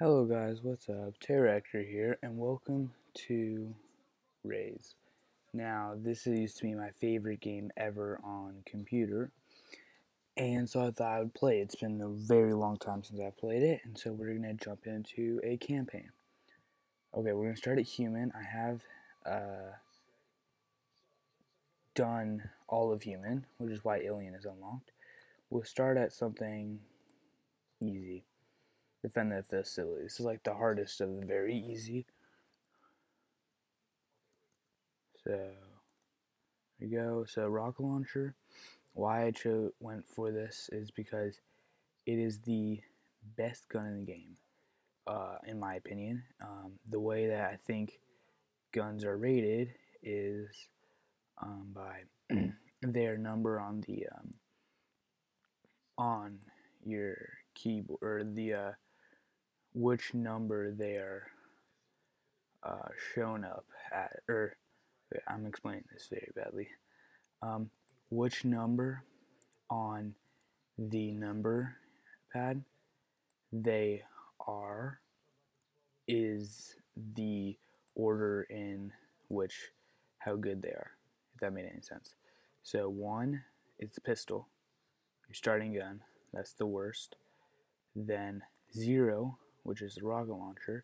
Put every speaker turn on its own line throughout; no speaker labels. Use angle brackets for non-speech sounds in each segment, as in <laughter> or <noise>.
Hello guys, what's up? Pterodactyl here, and welcome to Raze. Now, this used to be my favorite game ever on computer, and so I thought I would play. It's been a very long time since I've played it, and so we're gonna jump into a campaign. Okay, we're gonna start at human. I have uh, done all of human, which is why alien is unlocked. We'll start at something easy defend that facility. This is like the hardest of the very easy. So there you go. So rocket launcher. Why I chose went for this is because it is the best gun in the game, uh, in my opinion. Um, the way that I think guns are rated is um, by <clears throat> their number on the um, on your keyboard or the uh, which number they're uh, shown up at, or I'm explaining this very badly. Um, which number on the number pad they are is the order in which how good they are, if that made any sense. So one is the pistol, your starting gun, that's the worst. Then zero which is the rocket launcher,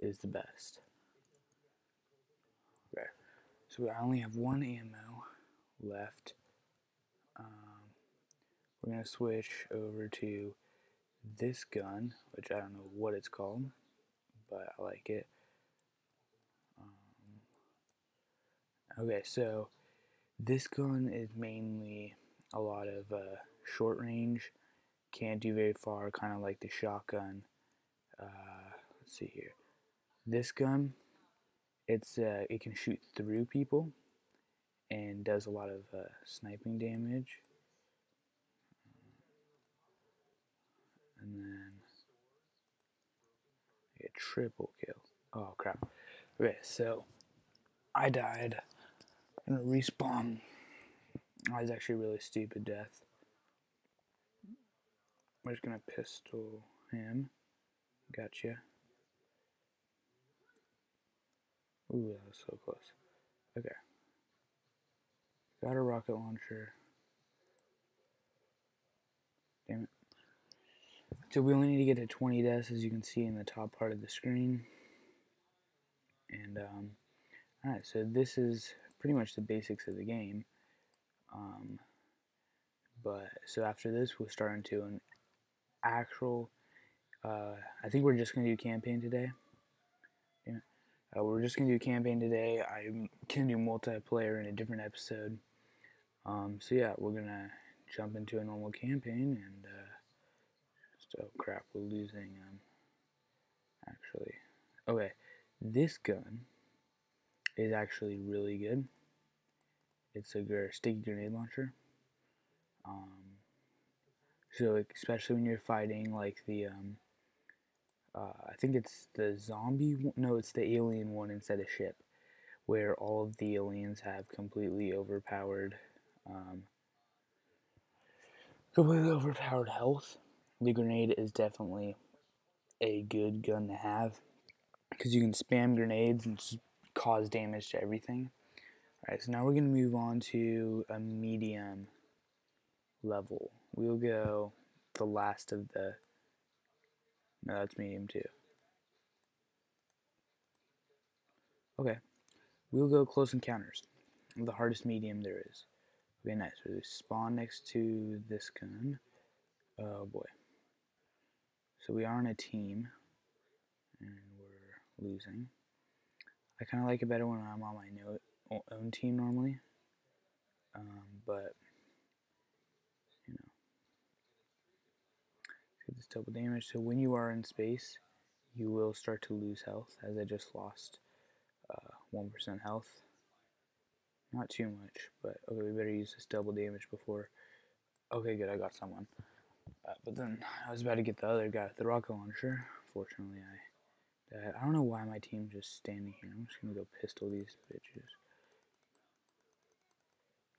is the best. Okay, so I only have one ammo left. Um, we're going to switch over to this gun, which I don't know what it's called, but I like it. Um, okay, so this gun is mainly a lot of uh, short range, can't do very far, kind of like the shotgun uh, let's see here. This gun, it's uh, it can shoot through people and does a lot of uh, sniping damage. And then a triple kill. Oh crap. Okay, so I died in a respawn. I was actually really stupid death. I'm just gonna pistol him. Gotcha. Ooh, that was so close. Okay. Got a rocket launcher. Damn it. So we only need to get to 20 deaths as you can see in the top part of the screen. And, um, alright, so this is pretty much the basics of the game. Um, but, so after this, we'll start into an actual uh, I think we're just going to do campaign today. Yeah. Uh, we're just going to do campaign today. I can do multiplayer in a different episode. Um, so yeah, we're going to jump into a normal campaign and uh, just, oh crap, we're losing, um, actually. Okay, this gun is actually really good. It's a sticky grenade launcher. Um, so especially when you're fighting like the um, uh, I think it's the zombie one. No, it's the alien one instead of ship, where all of the aliens have completely overpowered, um, completely overpowered health. The grenade is definitely a good gun to have because you can spam grenades and just cause damage to everything. Alright, so now we're going to move on to a medium level. We'll go the last of the no, that's medium too. Okay. We'll go close encounters. The hardest medium there is. Okay, nice. We spawn next to this gun. Oh boy. So we are on a team. And we're losing. I kind of like it better when I'm on my own team normally. Um, but this double damage. So when you are in space, you will start to lose health, as I just lost uh, 1% health. Not too much, but okay, we better use this double damage before. Okay, good, I got someone. Uh, but then I was about to get the other guy with the rocket launcher. Fortunately, I died. I don't know why my team's just standing here. I'm just gonna go pistol these bitches.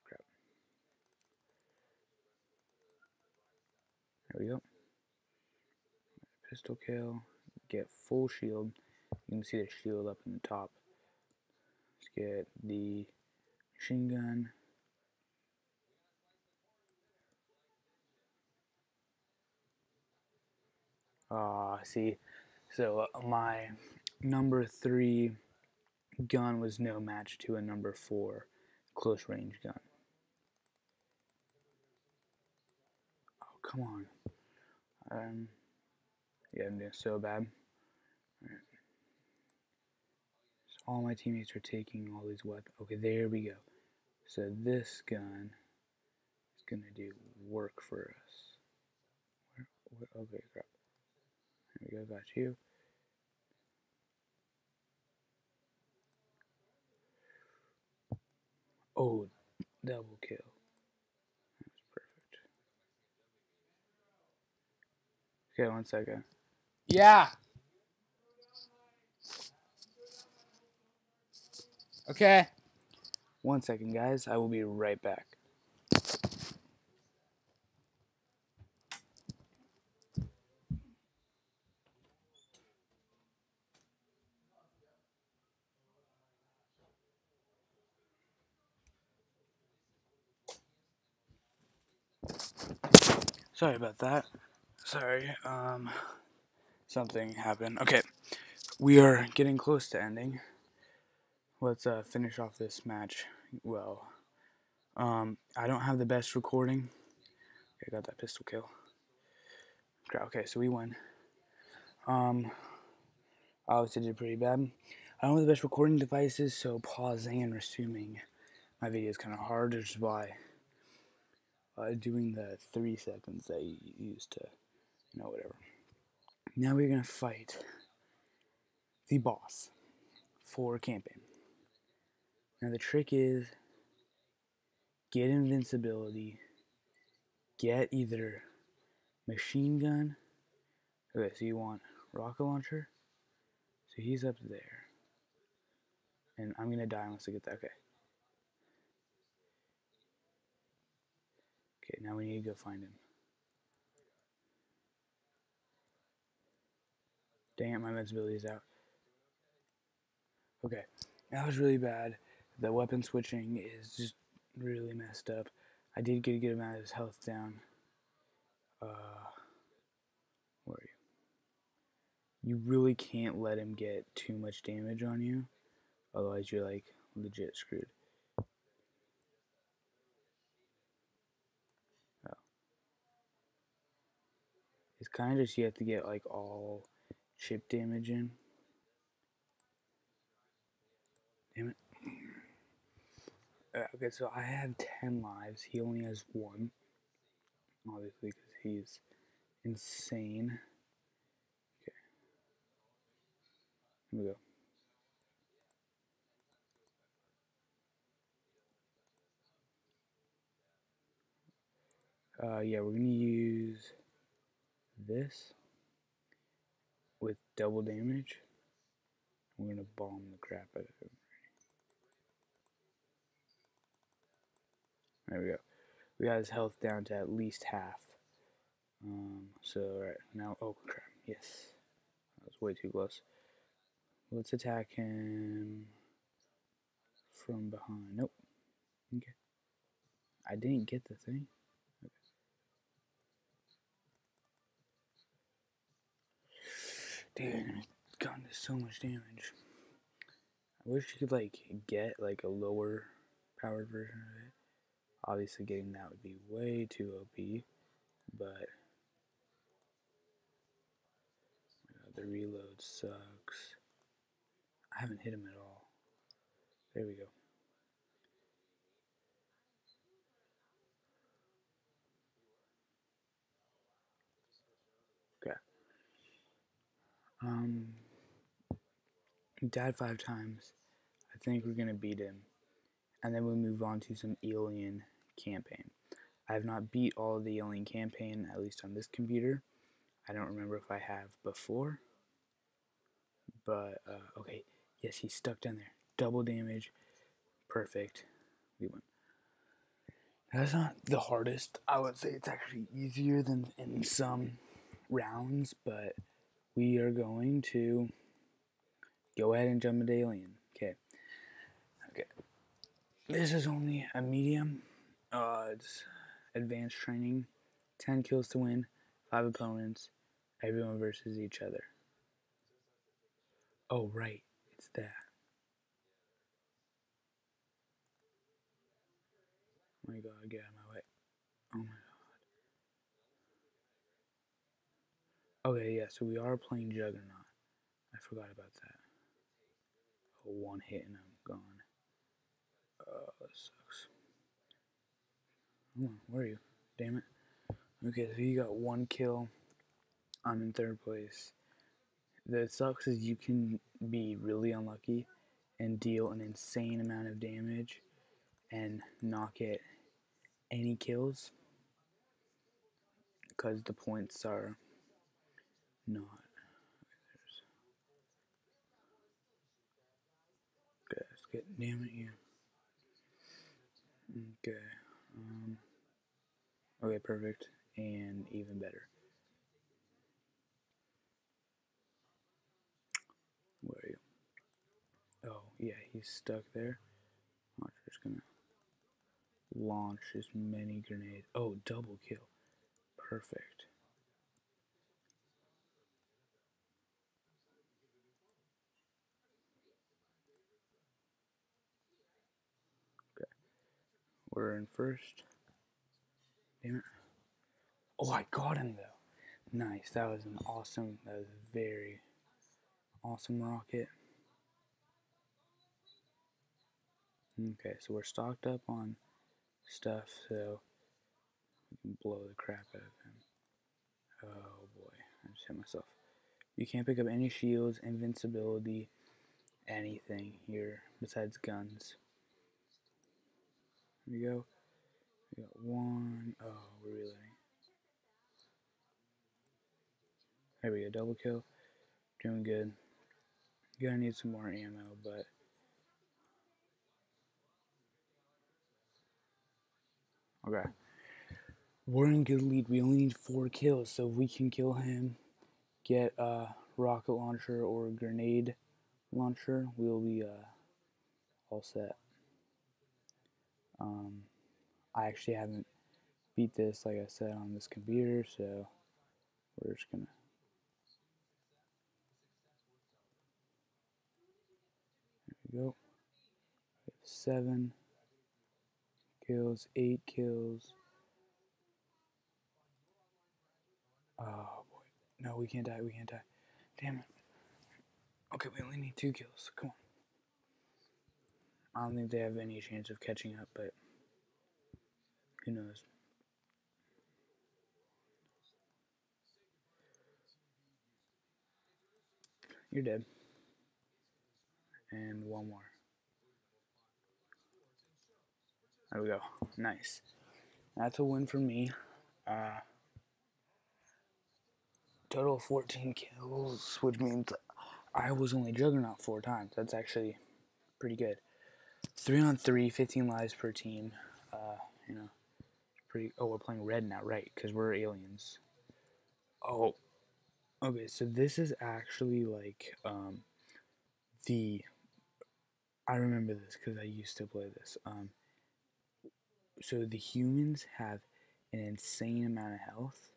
Crap. There we go pistol kill, get full shield. You can see the shield up in the top. Let's get the machine gun. Ah, uh, see, so uh, my number three gun was no match to a number four close range gun. Oh, come on. Um, yeah, I'm doing so bad. Right. So all my teammates are taking all these weapons. Okay, there we go. So this gun is gonna do work for us. Where, where, oh, okay, crap. There we go, got you. Oh, double kill. That's perfect. Okay, one second.
Yeah. Okay.
One second, guys. I will be right back. Sorry about that. Sorry. Um, something happened. Okay, we are getting close to ending. Let's uh, finish off this match well. Um, I don't have the best recording. I got that pistol kill. Okay, so we win. Um, I obviously did pretty bad. I don't have the best recording devices, so pausing and resuming my video is kind of hard, which is why uh, doing the three seconds that you used to, you know, whatever. Now we're gonna fight the boss for camping. Now the trick is get invincibility, get either machine gun. Okay, so you want rocket launcher. So he's up there. And I'm gonna die unless I get that. Okay. Okay, now we need to go find him. Dang it, my invincibility is out. Okay, that was really bad. The weapon switching is just really messed up. I did get a good amount of his health down. Uh, where are you? You really can't let him get too much damage on you, otherwise you're like legit screwed. It's kind of just you have to get like all chip damage in. Damn it. Okay, so I have 10 lives. He only has one. Obviously, because he's insane. Okay. Here we go. Uh, yeah, we're to use this with double damage. We're gonna bomb the crap out of him. There we go. We got his health down to at least half. Um, so, right now, oh crap, yes. That was way too close. Let's attack him from behind. Nope. Okay. I didn't get the thing. Dude, gun does so much damage. I wish you could like get like a lower powered version of it. Obviously getting that would be way too OP, but the reload sucks. I haven't hit him at all. There we go. Um, died five times. I think we're gonna beat him, and then we'll move on to some alien campaign. I have not beat all of the alien campaign, at least on this computer. I don't remember if I have before, but uh, okay. Yes, he's stuck down there. Double damage. Perfect. We won. That's not the hardest. I would say it's actually easier than in some rounds, but we are going to go ahead and jump into Alien. Okay. Okay. This is only a medium. Uh, it's advanced training. 10 kills to win, 5 opponents, everyone versus each other. Oh, right. It's that. Oh my god, get out of my way. Oh my god. Okay, yeah, so we are playing Juggernaut. I forgot about that. Oh, one hit and I'm gone. Oh, that sucks. Come on, where are you? Damn it. Okay, so you got one kill. I'm in third place. That sucks is you can be really unlucky and deal an insane amount of damage and not get any kills because the points are not. Okay, let's get damn it you. Okay. Um, okay, perfect and even better. Where are you? Oh, yeah, he's stuck there. Launcher's gonna launch as many grenades. Oh, double kill. Perfect. We're in first. Damn it. Oh, I got him though. Nice. That was an awesome. That was a very awesome rocket. Okay, so we're stocked up on stuff, so we can blow the crap out of him. Oh boy, I just hit myself. You can't pick up any shields, invincibility, anything here besides guns. We go. We got one. Oh, we're reloading. There we go, double kill. Doing good. Gonna need some more ammo, but okay. We're in good lead. We only need four kills, so if we can kill him, get a rocket launcher or grenade launcher, we'll be uh, all set. Um, I actually haven't beat this, like I said, on this computer, so we're just gonna There we go. Seven kills, eight kills. Oh boy. No, we can't die, we can't die. Damn it. Okay, we only need two kills. Come on. I don't think they have any chance of catching up, but who knows? You're dead and one more. There we go. Nice. That's a win for me. Uh, total of 14 kills, which means I was only Juggernaut four times. That's actually pretty good. Three on three, 15 lives per team. Uh, you know, pretty. Oh, we're playing red now, right? Because we're aliens. Oh, okay. So this is actually like um, the I remember this because I used to play this. Um, so the humans have an insane amount of health,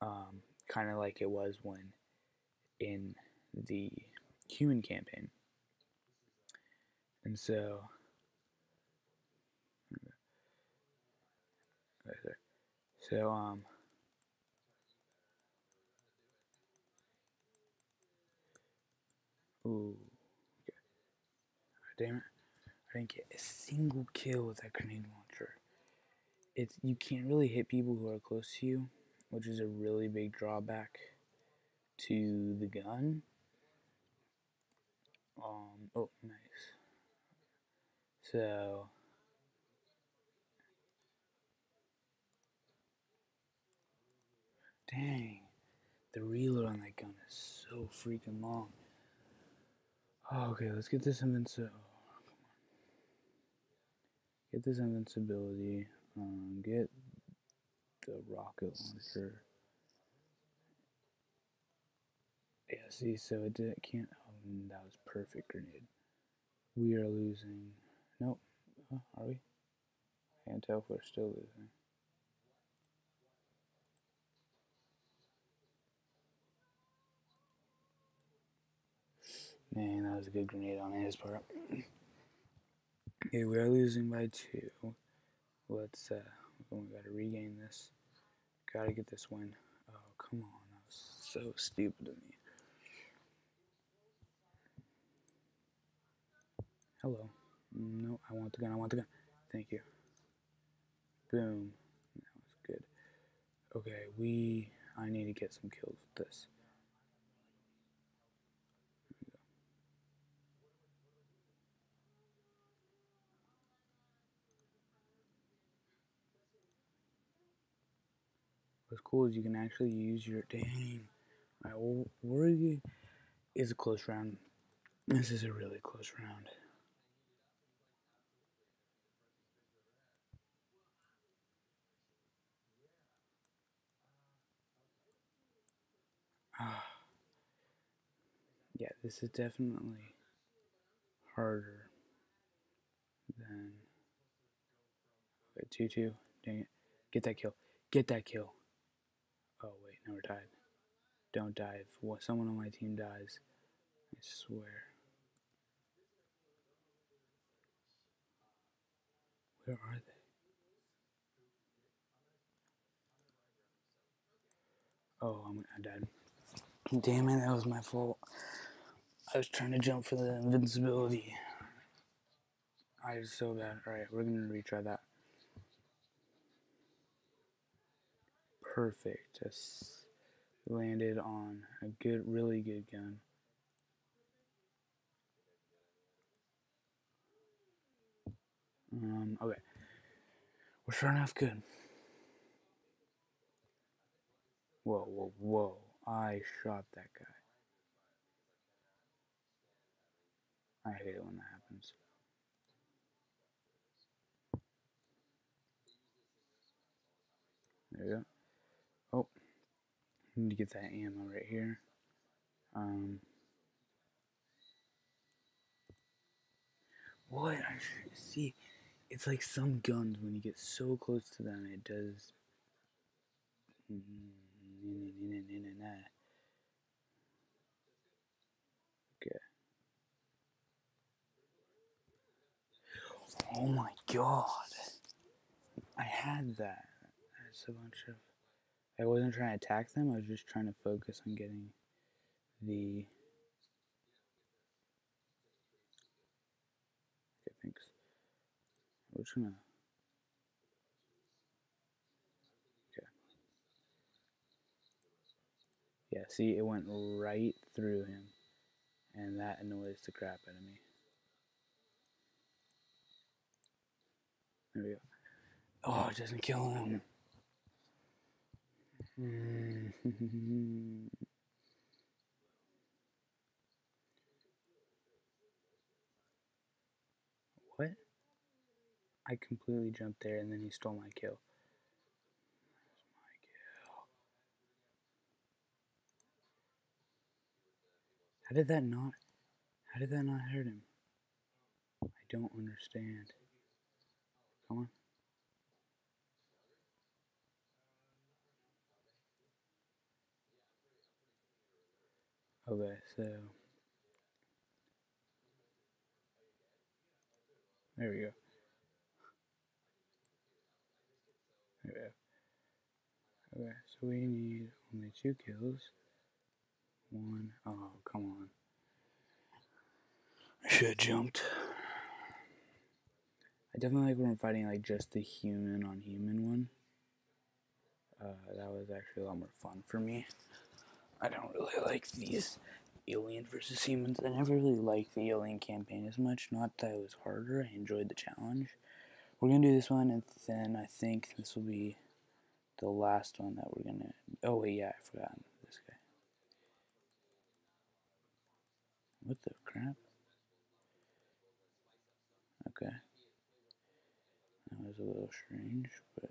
um, kind of like it was when in the human campaign. And so, so um, ooh damn it. I didn't get a single kill with that grenade launcher. It's you can't really hit people who are close to you, which is a really big drawback to the gun. Um oh nice. So Dang. The reload on that gun is so freaking long. okay, let's get this invincible. Get this invincibility. Um, get the rocket launcher. Yeah, see, so it, did, can't. Oh, that was perfect grenade. We are losing. Nope. Oh, are we? Can't tell if we're still losing. Man, that was a good grenade on his part. Okay, we are losing by two. Let's, uh, we gotta regain this. Gotta get this win. Oh, come on. That was so stupid of me. Hello. No, I want the gun. I want the gun. Thank you. Boom. That was good. Okay, we. I need to get some kills with this. What's cool is you can actually use your dang. Alright, well, Worthy is a close round. This is a really close round. Yeah, this is definitely harder than. Okay, 2 2. Dang it. Get that kill. Get that kill. Oh, wait, no, we're tied. Don't die. If someone on my team dies, I swear. Where are they? Oh, I'm, I died. Damn it, that was my fault. I was trying to jump for the invincibility. I was so bad. Alright, we're gonna retry that. Perfect. Just landed on a good, really good gun. Um, okay. We're starting off good. Whoa, whoa, whoa. I shot that guy. I hate it when that happens. There we go. Oh, I need to get that ammo right here. Um, what? I see. It's like some guns when you get so close to them, it does. Mm, Okay. Oh my god. I had that. That's a bunch of. I wasn't trying to attack them, I was just trying to focus on getting the. Okay, thanks. We're just gonna. Yeah, see, it went right through him. And that annoys the crap out of me. There we go. Oh, it doesn't kill him. <laughs> what? I completely jumped there and then he stole my kill. How did that not? How did that not hurt him? I don't understand. Come on. Okay, so there we go. There we go. Okay, so we need only two kills. One. Oh, come on. I should have jumped. I definitely like when I'm fighting like just the human on human one. Uh, that was actually a lot more fun for me. I don't really like these alien versus humans. I never really liked the alien campaign as much. Not that it was harder. I enjoyed the challenge. We're gonna do this one, and then I think this will be the last one that we're gonna. Oh wait, yeah, I forgot. This guy. What the crap? Okay. That was a little strange, but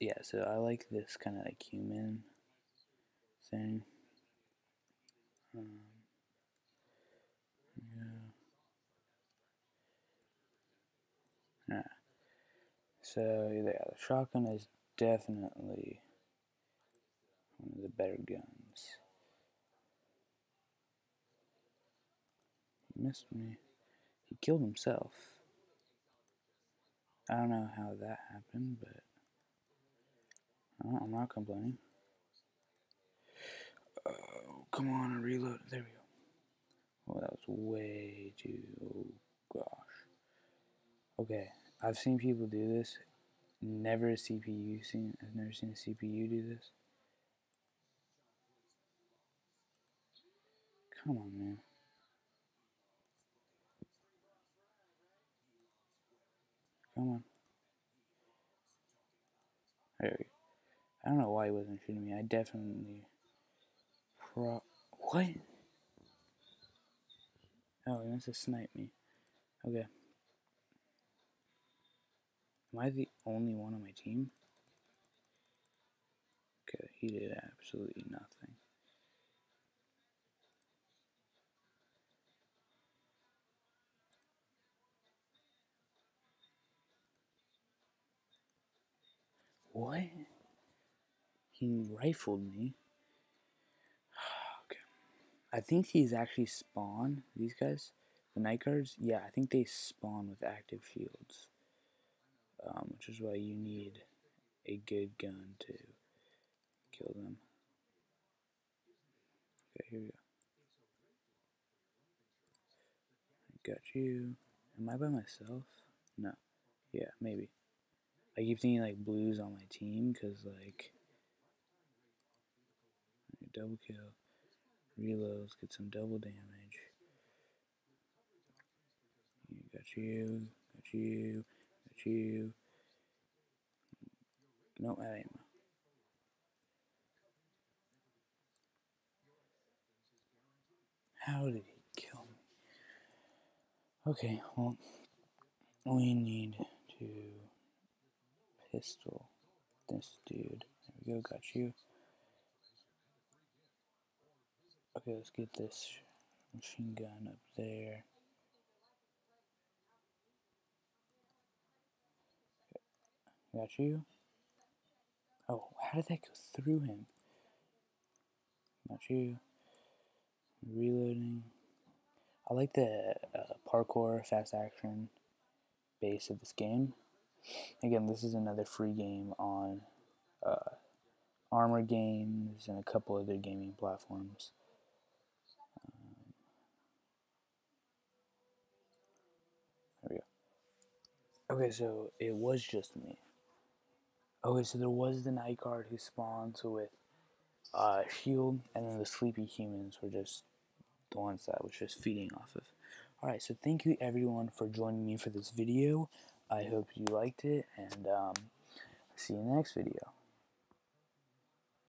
yeah, so I like this kind of like human thing. Um, yeah. Yeah. So yeah, the shotgun is definitely one of the better guns. He missed me. He killed himself. I don't know how that happened, but I'm not complaining. Oh, come on, reload. There we go. Oh, that was way too. Oh, gosh. Okay, I've seen people do this. Never a CPU seen. I've never seen a CPU do this. Come on, man. Come on. There we go. I don't know why he wasn't shooting me. I definitely. Pro. What? Oh, he wants to snipe me. Okay. Am I the only one on my team? Okay, he did absolutely nothing. What? He rifled me. <sighs> okay. I think he's actually spawn, these guys, the night guards, yeah, I think they spawn with active shields. Um, which is why you need a good gun to kill them. Okay, here we go. I got you. Am I by myself? No. Yeah, maybe. I keep thinking like blues on my team because like double kill, reloads, get some double damage. You Got you, got you, got you. No ammo. How did he kill me? Okay, well, we need to pistol this dude. There we go, got you. Okay, let's get this machine gun up there. Got you. Oh, how did that go through him? Got you. Reloading. I like the uh, parkour, fast action base of this game. Again, this is another free game on uh, Armor Games and a couple other gaming platforms. Um, there we go. Okay, so it was just me. Okay, so there was the night guard who spawned with uh, shield, and then the sleepy humans were just the ones that was just feeding off of. Alright, so thank you everyone for joining me for this video. I hope you liked it, and um, see you in the next video.